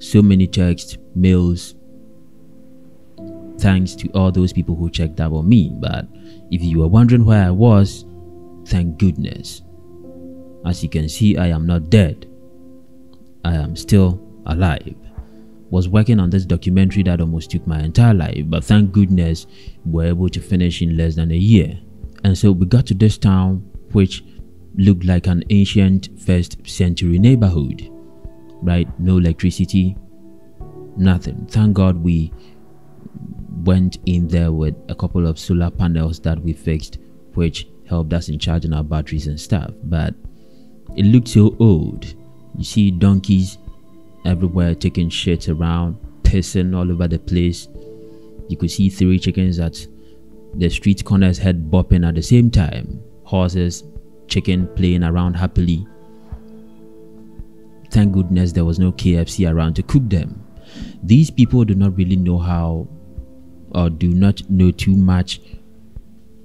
so many texts, mails. Thanks to all those people who checked up on me. But if you were wondering where I was, thank goodness. As you can see, I am not dead. I am still alive. Was working on this documentary that almost took my entire life, but thank goodness we were able to finish in less than a year. And so we got to this town, which looked like an ancient first century neighborhood. Right? No electricity, nothing. Thank God we went in there with a couple of solar panels that we fixed, which helped us in charging our batteries and stuff. But it looked so old. You see donkeys everywhere taking shit around, pissing all over the place. You could see three chickens at the street corners head bopping at the same time. Horses, chicken playing around happily. Thank goodness there was no KFC around to cook them. These people do not really know how or do not know too much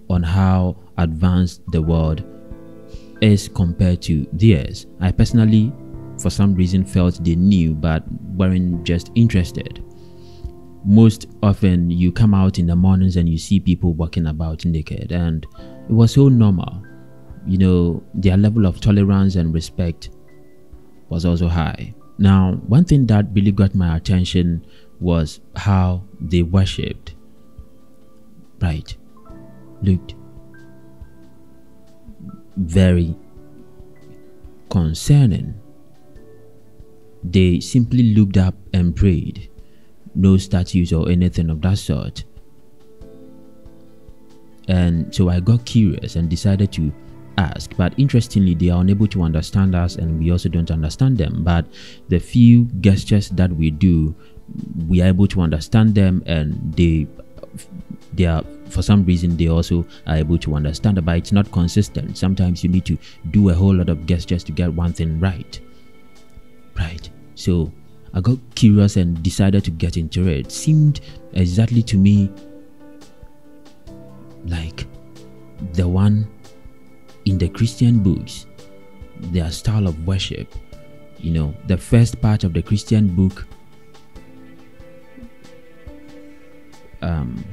on how advanced the world is compared to theirs. I personally, for some reason, felt they knew but weren't just interested. Most often, you come out in the mornings and you see people walking about naked, and it was so normal. You know, their level of tolerance and respect was also high. Now, one thing that really got my attention was how they worshipped. Right. Looked very concerning. They simply looked up and prayed. No statues or anything of that sort. And so I got curious and decided to ask. But interestingly, they are unable to understand us and we also don't understand them. But the few gestures that we do, we are able to understand them and they they are for some reason they also are able to understand but it's not consistent sometimes you need to do a whole lot of gestures to get one thing right right so i got curious and decided to get into it, it seemed exactly to me like the one in the christian books their style of worship you know the first part of the christian book um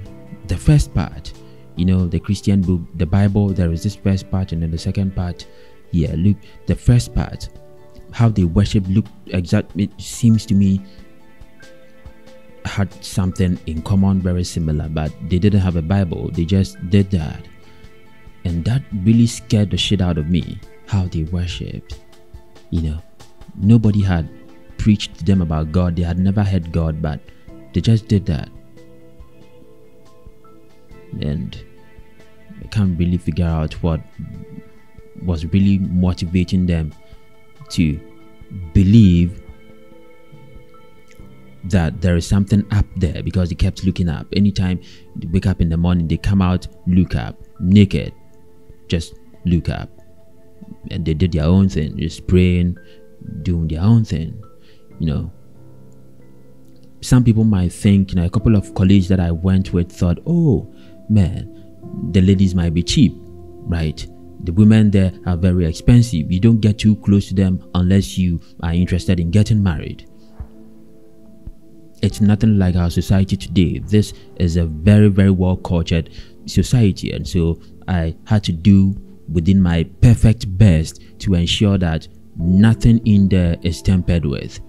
the first part, you know, the Christian book, the Bible, there is this first part, and then the second part. Yeah, look, the first part, how they worship, look exactly, It seems to me had something in common, very similar, but they didn't have a Bible. They just did that, and that really scared the shit out of me. How they worshipped, you know, nobody had preached to them about God. They had never heard God, but they just did that and I can't really figure out what was really motivating them to believe that there is something up there because they kept looking up. Anytime they wake up in the morning, they come out, look up, naked, just look up. And they did their own thing, just praying, doing their own thing, you know. Some people might think, you know, a couple of colleagues that I went with thought, oh, man, the ladies might be cheap, right? The women there are very expensive. You don't get too close to them unless you are interested in getting married. It's nothing like our society today. This is a very, very well cultured society, and so I had to do within my perfect best to ensure that nothing in there is tempered with.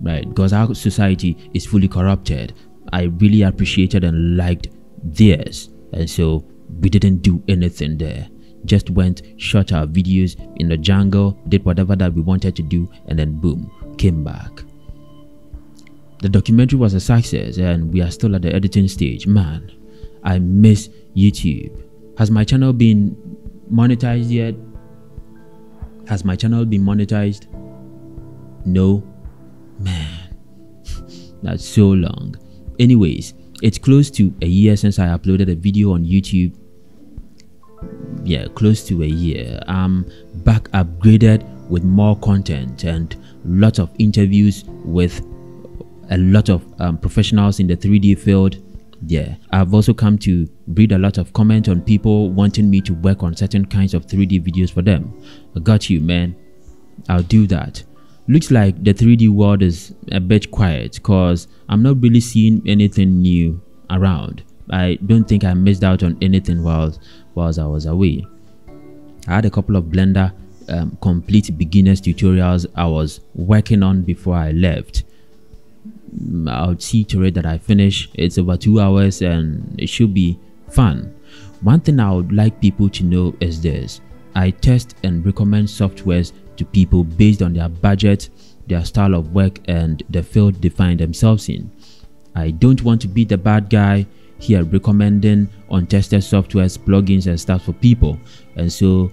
Right? Because our society is fully corrupted. I really appreciated and liked theirs. And so we didn't do anything there. Just went, shot our videos in the jungle, did whatever that we wanted to do, and then boom, came back. The documentary was a success, and we are still at the editing stage. Man, I miss YouTube. Has my channel been monetized yet? Has my channel been monetized? No. Man, that's so long. Anyways, it's close to a year since I uploaded a video on YouTube. Yeah, close to a year. I'm back upgraded with more content and lots of interviews with a lot of um, professionals in the 3D field. Yeah, I've also come to read a lot of comment on people wanting me to work on certain kinds of 3D videos for them. I got you, man. I'll do that. looks like the 3D world is a bit quiet because I'm not really seeing anything new around. I don't think I missed out on anything whilst whilst I was away. I had a couple of Blender um, complete beginners tutorials I was working on before I left. I'll see to it that I finish. It's over two hours and it should be fun. One thing I would like people to know is this. I test and recommend softwares to people based on their budget, their style of work and the field they find themselves in. I don't want to be the bad guy here recommending untested softwares, plugins and stuff for people. And so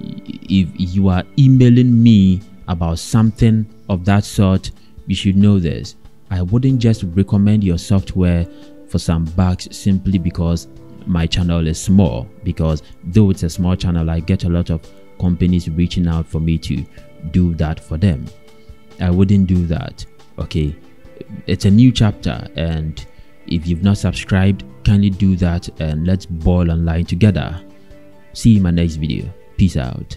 if you are emailing me about something of that sort, you should know this. I wouldn't just recommend your software for some bugs simply because my channel is small because though it's a small channel I get a lot of companies reaching out for me to do that for them. I wouldn't do that okay? It's a new chapter and if you've not subscribed kindly do that and let's ball online together. See you in my next video. Peace out